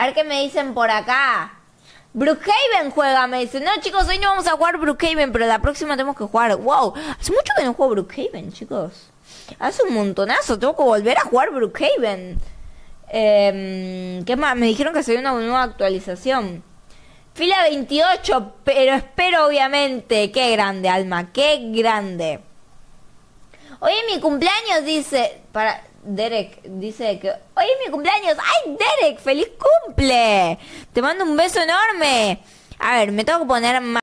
A ver qué me dicen por acá. Brookhaven juega, me dicen. No, chicos, hoy no vamos a jugar Brookhaven, pero la próxima tenemos que jugar. Wow, hace mucho que no juego Brookhaven, chicos. Hace un montonazo, tengo que volver a jugar Brookhaven. Eh, ¿Qué más? Me dijeron que se una nueva actualización. Fila 28, pero espero obviamente. Qué grande, Alma, qué grande. Hoy es mi cumpleaños, dice. Para. Derek dice que hoy es mi cumpleaños. ¡Ay, Derek! ¡Feliz cumple! Te mando un beso enorme. A ver, me tengo que poner más.